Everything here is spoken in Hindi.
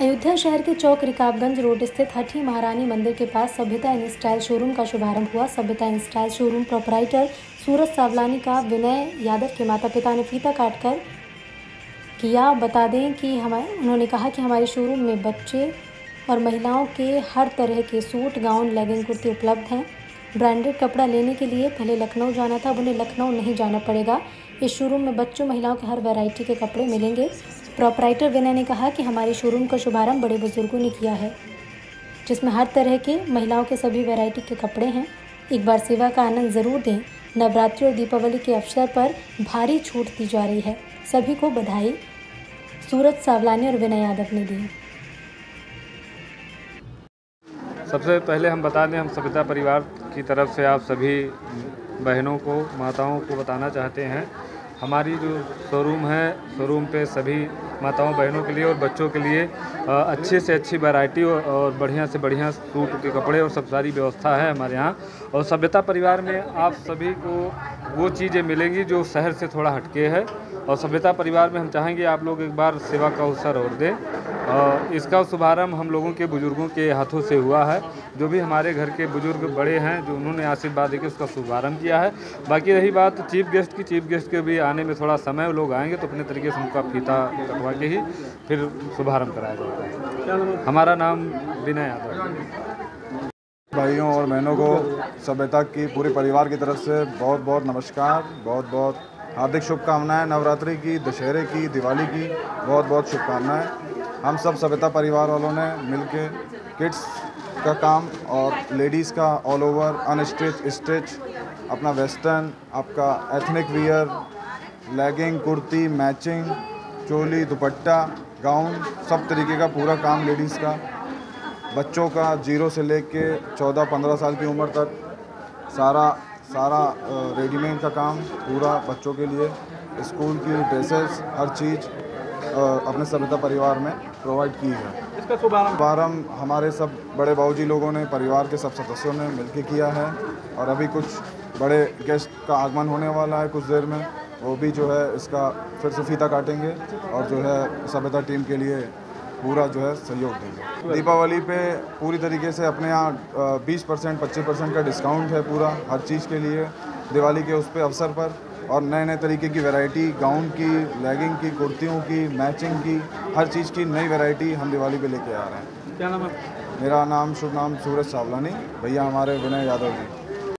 अयोध्या शहर के चौक रिकाबगंज रोड स्थित हठी महारानी मंदिर के पास सभ्यता इन स्टाइल शोरूम का शुभारंभ हुआ। Sabhyata in style showroom proprietor Suraj Sawlani का विनय यादव के माता पिता ने फीता काटकर किया। बता दें कि हमारे, उन्होंने कहा कि हमारे शोरूम में बच्चे और महिलाओं के हर तरह के सूट, गाउन, लेगिंग कुर्ती उपलब्ध हैं। ब्रांडेड कपड़ा लेने के लिए पहले लखनऊ जाना था, अब उन्हें लखनऊ नहीं जाना पड़ेगा। इस शोरूम में बच्चों, महिलाओं के हर वैरायटी के कपड़े मिलेंगे। प्रोपराइटर विनय ने कहा कि हमारे शोरूम का शुभारंभ बड़े बुज़ुर्गों ने किया है, जिसमें हर तरह के महिलाओं के सभी वैरायटी के कपड़े हैं। एक बार सेवा का आनंद ज़रूर दें। नवरात्रि और दीपावली के अवसर पर भारी छूट दी जा रही है। सभी को बधाई। सूरज सावलानी और विनय यादव ने दी। सबसे पहले हम बता दें, हम सभ्यता परिवार की तरफ़ से आप सभी बहनों को, माताओं को बताना चाहते हैं हमारी जो शोरूम है शोरूम पे सभी माताओं, बहनों के लिए और बच्चों के लिए अच्छे से अच्छी वैरायटी और बढ़िया से बढ़िया सूट के कपड़े और सब सारी व्यवस्था है हमारे यहाँ। और सभ्यता परिवार में आप सभी को वो चीज़ें मिलेंगी जो शहर से थोड़ा हटके है। और सभ्यता परिवार में हम चाहेंगे आप लोग एक बार सेवा का अवसर और दें। और इसका शुभारंभ हम लोगों के बुज़ुर्गों के हाथों से हुआ है। जो भी हमारे घर के बुज़ुर्ग बड़े हैं जो उन्होंने आशीर्वाद देकर उसका शुभारंभ किया है। बाकी रही बात चीफ गेस्ट की। चीफ गेस्ट के भी आने में थोड़ा समय लोग आएँगे तो अपने तरीके से उनका फीता कटवा के ही फिर शुभारंभ कराया जाएगा। है? हमारा नाम विनय यादव भाइयों और बहनों को, सभ्यता की पूरे परिवार की तरफ़ से बहुत बहुत नमस्कार, बहुत बहुत हार्दिक शुभकामनाएँ, नवरात्रि की, दशहरे की, दिवाली की, बहुत बहुत शुभकामनाएँ। हम सब सभ्यता परिवार वालों ने मिलके किड्स का काम और लेडीज़ का ऑल ओवर अनस्टिच स्टिच अपना वेस्टर्न आपका ethnic wear legging kurti matching choli, dupatta gown सब तरीके का पूरा काम लेडीज़ का बच्चों का ज़ीरो से ले कर चौदह पंद्रह साल की उम्र तक सारा सारा रेडीमेड का काम पूरा बच्चों के लिए। स्कूल की ड्रेसेस हर चीज़ अपने सभ्यता परिवार में प्रोवाइड की है। इसका शुभारंभ हमारे सब बड़े बाबूजी लोगों ने परिवार के सब सदस्यों ने मिलकर किया है। और अभी कुछ बड़े गेस्ट का आगमन होने वाला है कुछ देर में। वो भी जो है इसका फिर से फीता काटेंगे और जो है सभ्यता टीम के लिए पूरा जो है सहयोग देंगे। दीपावली पे पूरी तरीके से अपने यहाँ बीस परसेंट पच्चीस परसेंट का डिस्काउंट है पूरा हर चीज़ के लिए दिवाली के उस पर अवसर पर। और नए नए तरीके की वैरायटी गाउन की लेगिंग की कुर्तियों की मैचिंग की हर चीज़ की नई वैरायटी हम दिवाली पे लेके आ रहे हैं। क्या नाम है? मेरा नाम शुभ नाम सूरज सावलानी भैया हमारे विनय यादव जी।